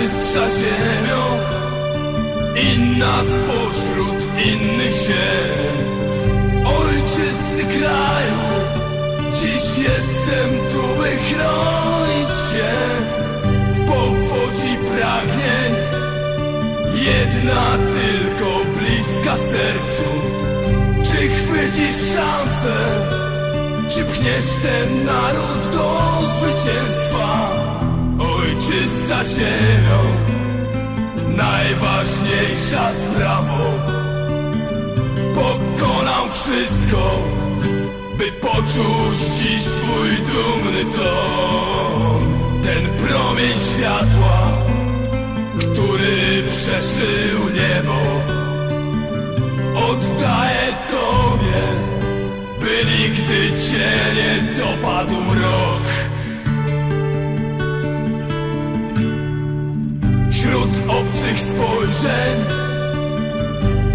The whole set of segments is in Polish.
Najczystsza ziemią Inna spośród innych ziem Ojczysty kraju Dziś jestem tu, by chronić Cię W powodzi pragnień Jedna tylko bliska sercu Czy chwycisz szansę? Czy pchniesz ten naród do zwycięstwa? Ojczysta ziemią Najważniejsza sprawą Pokonam wszystko By poczuć dziś twój dumny ton. Ten promień światła Który przeszył niebo. Oddaję Tobie By nigdy Cię nie dopadł mrok obcych spojrzeń.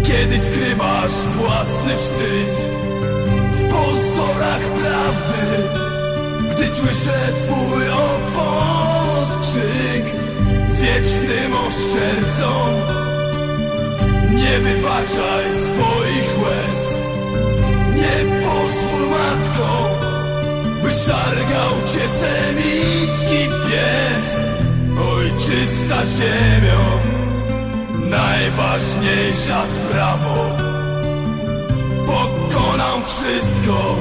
Kiedy skrywasz własny wstyd W pozorach prawdy Gdy słyszę twój o pomoc krzyk Wiecznym oszczercom Nie wybaczaj swoich łez. Nie pozwól matko By szargał cię semicki pies Ojczysta ziemią Najważniejsza sprawą Pokonam wszystko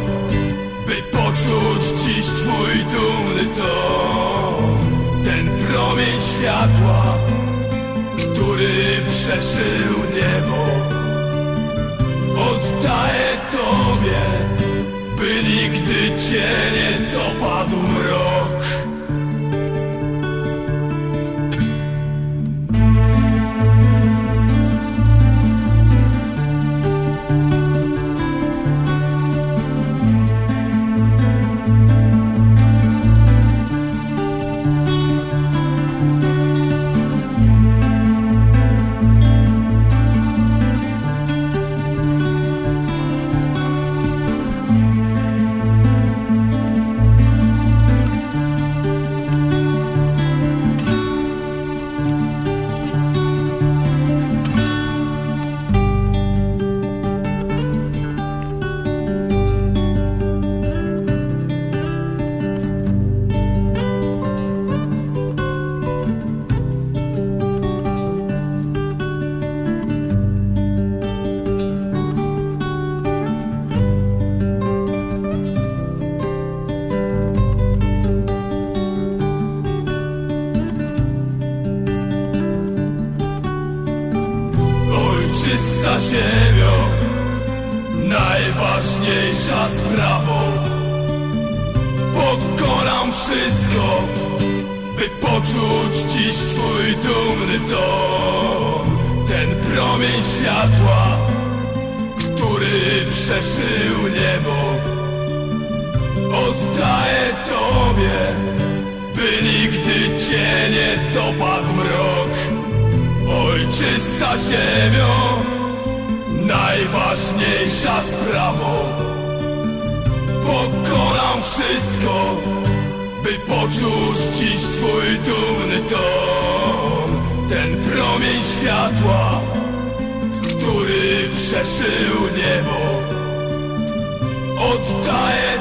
By poczuć dziś twój dumny ton. Ten promień światła Który przeszył niebo Oddaję Tobie By nigdy Cię nie dopadł Ojczysta ziemio Najważniejsza sprawą Pokonam wszystko By poczuć dziś twój dumny ton Ten promień światła Który przeszył niebo. Oddaję Tobie By nigdy Cię nie dopadł mrok. Ojczysta ziemio Najważniejsza sprawą. Pokonam wszystko By poczuć dziś twój dumny ton. Ten promień światła Który przeszył niebo Oddaję